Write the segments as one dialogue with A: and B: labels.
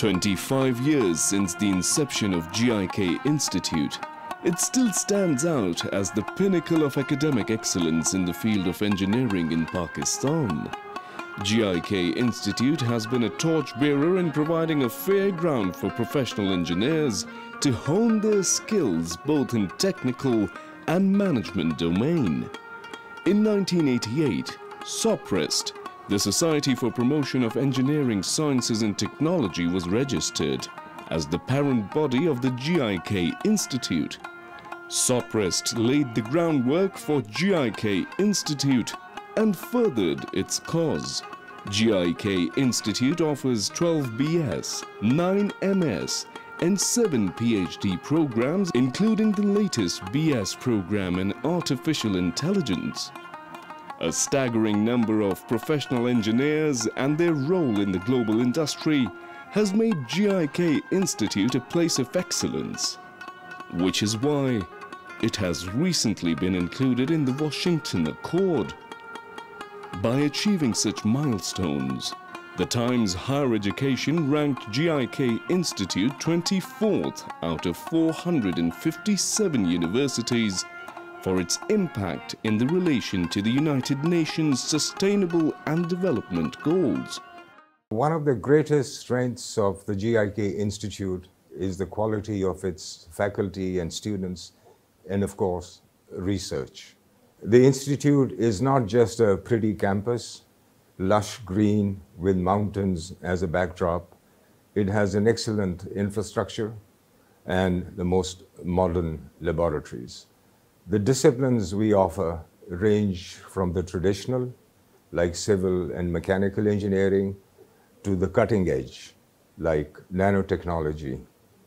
A: 25 years since the inception of GIK Institute, it still stands out as the pinnacle of academic excellence in the field of engineering in Pakistan. GIK Institute has been a torchbearer in providing a fair ground for professional engineers to hone their skills both in technical and management domain. In 1988, SOPREST, the Society for Promotion of Engineering Sciences and Technology was registered as the parent body of the GIK Institute. SOPREST laid the groundwork for GIK Institute and furthered its cause. GIK Institute offers 12 BS, 9 MS, and 7 PhD programs including the latest BS program in Artificial Intelligence. A staggering number of professional engineers and their role in the global industry has made GIK Institute a place of excellence, which is why it has recently been included in the Washington Accord. By achieving such milestones, the Times Higher Education ranked GIK Institute 24th out of 457 universities for its impact in the relation to the United Nations Sustainable and Development Goals.
B: One of the greatest strengths of the GIK Institute is the quality of its faculty and students, and of course, research. The Institute is not just a pretty campus, lush green with mountains as a backdrop. It has an excellent infrastructure and the most modern laboratories. The disciplines we offer range from the traditional, like civil and mechanical engineering, to the cutting edge, like nanotechnology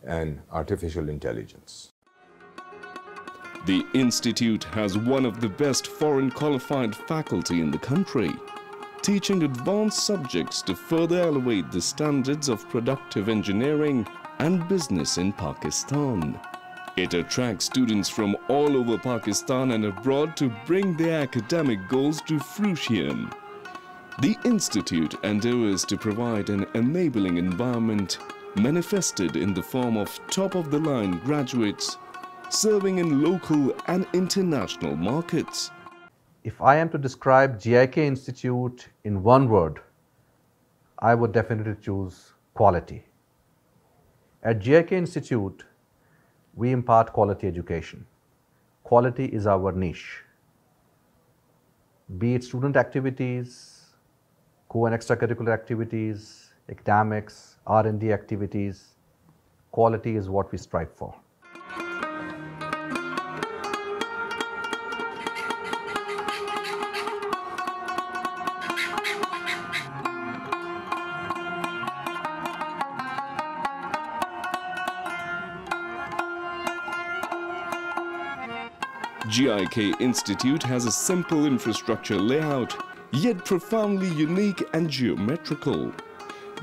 B: and artificial intelligence.
A: The Institute has one of the best foreign qualified faculty in the country, teaching advanced subjects to further elevate the standards of productive engineering and business in Pakistan. It attracts students from all over Pakistan and abroad to bring their academic goals to fruition. The Institute endeavors to provide an enabling environment manifested in the form of top-of-the-line graduates serving in local and international markets.
C: If I am to describe GIK Institute in one word, I would definitely choose quality. At GIK Institute, we impart quality education. Quality is our niche. Be it student activities, co and extracurricular activities, academics, R&D activities, quality is what we strive for.
A: GIK Institute has a simple infrastructure layout, yet profoundly unique and geometrical.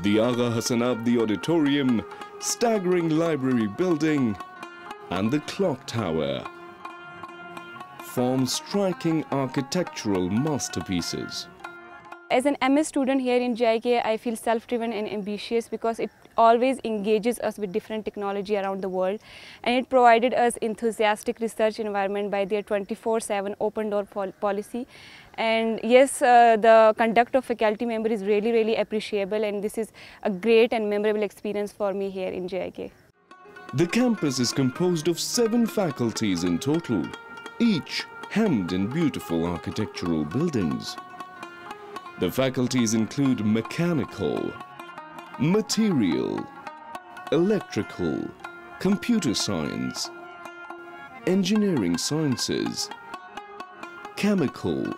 A: The Agha Hasan Abedi Auditorium, staggering library building, and the clock tower form striking architectural masterpieces.
D: As an MS student here in GIK, I feel self-driven and ambitious because it always engages us with different technology around the world and it provided us enthusiastic research environment by their 24-7 open door pol policy. And yes, uh, the conduct of faculty member is really, really appreciable and this is a great and memorable experience for me here in GIK.
A: The campus is composed of seven faculties in total, each hemmed in beautiful architectural buildings. The faculties include mechanical, material, electrical, computer science, engineering sciences, chemical,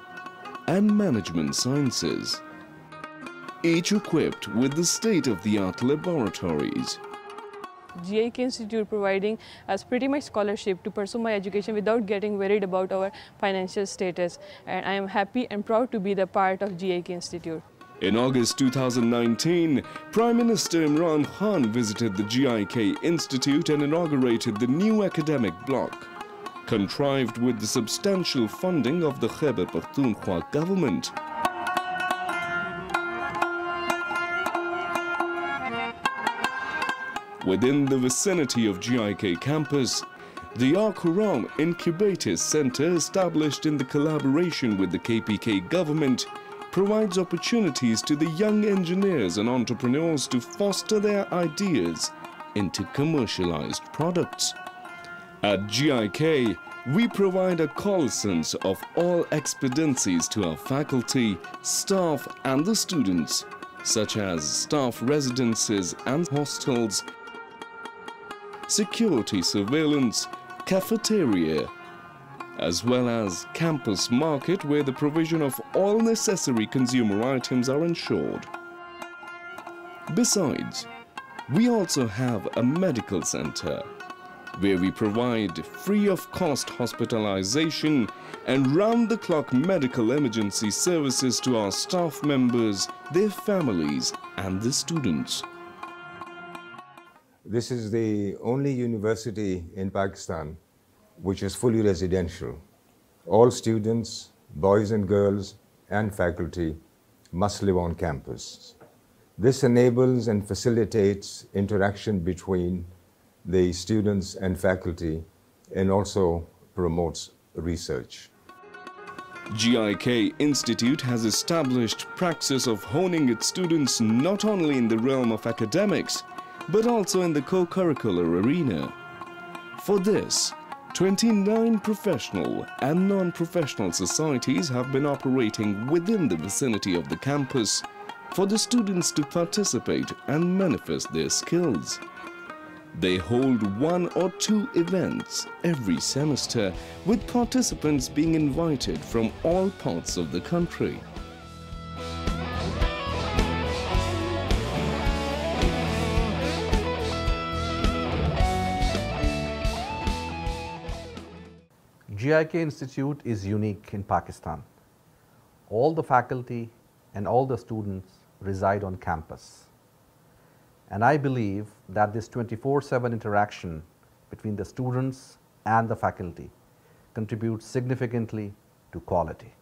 A: and management sciences, each equipped with the state-of-the-art laboratories.
E: GIK Institute providing us pretty much scholarship to pursue my education without getting worried about our financial status. And I am happy and proud to be the part of GIK Institute.
A: In August 2019, Prime Minister Imran Khan visited the GIK Institute and inaugurated the new academic block, contrived with the substantial funding of the Khyber Pakhtunkhwa government. Within the vicinity of GIK campus, the Al-Quran Incubator Center established in the collaboration with the KPK government provides opportunities to the young engineers and entrepreneurs to foster their ideas into commercialized products. At GIK, we provide a cognisance of all expediencies to our faculty, staff and the students, such as staff residences and hostels, security surveillance, cafeteria, as well as campus market where the provision of all necessary consumer items are ensured. Besides, we also have a medical center where we provide free of cost hospitalization and round the clock medical emergency services to our staff members, their families and the students.
B: This is the only university in Pakistan which is fully residential. All students, boys and girls, and faculty must live on campus. This enables and facilitates interaction between the students and faculty and also promotes research.
A: GIK Institute has established praxis of honing its students not only in the realm of academics, but also in the co-curricular arena. For this, 29 professional and non-professional societies have been operating within the vicinity of the campus for the students to participate and manifest their skills. They hold one or two events every semester with participants being invited from all parts of the country.
C: GIK Institute is unique in Pakistan. All the faculty and all the students reside on campus. And I believe that this 24-7 interaction between the students and the faculty contributes significantly to quality.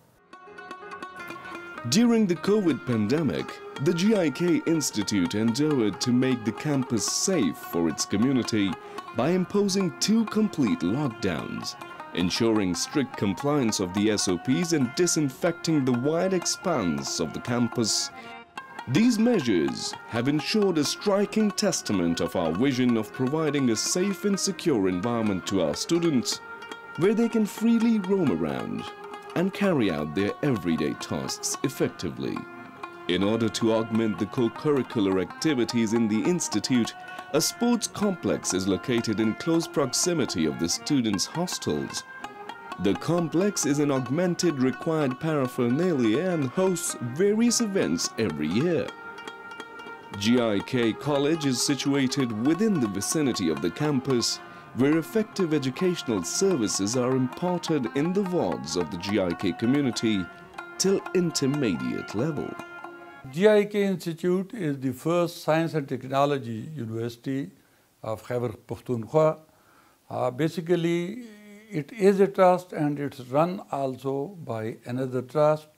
A: During the COVID pandemic, the GIK Institute endeavored to make the campus safe for its community by imposing two complete lockdowns ensuring strict compliance of the SOPs and disinfecting the wide expanse of the campus. These measures have ensured a striking testament of our vision of providing a safe and secure environment to our students where they can freely roam around and carry out their everyday tasks effectively. In order to augment the co-curricular activities in the Institute, a sports complex is located in close proximity of the students' hostels. The complex is an augmented required paraphernalia and hosts various events every year. GIK College is situated within the vicinity of the campus where effective educational services are imparted in the wards of the GIK community till intermediate level.
F: GIK Institute is the first science and technology university of Khyber Pakhtunkhwa. Uh, basically, it is a trust and it's run also by another trust.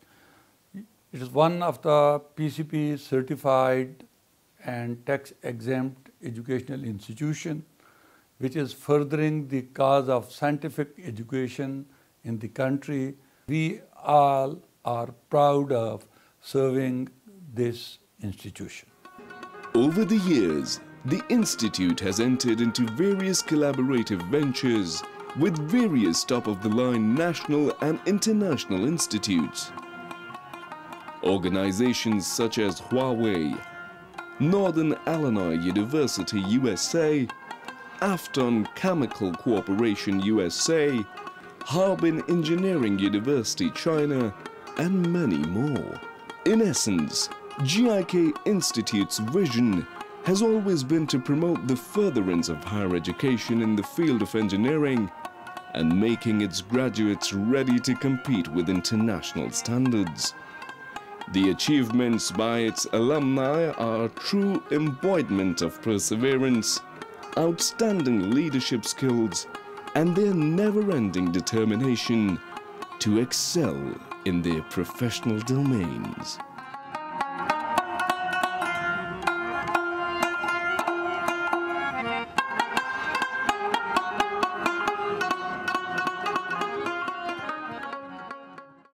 F: It is one of the PCP certified and tax exempt educational institution which is furthering the cause of scientific education in the country. We all are proud of serving this institution.
A: Over the years, the Institute has entered into various collaborative ventures with various top-of-the-line national and international institutes. Organizations such as Huawei, Northern Illinois University USA, Afton Chemical Corporation USA, Harbin Engineering University China, and many more. In essence, GIK Institute's vision has always been to promote the furtherance of higher education in the field of engineering and making its graduates ready to compete with international standards. The achievements by its alumni are a true embodiment of perseverance, outstanding leadership skills, and their never-ending determination to excel in their professional domains.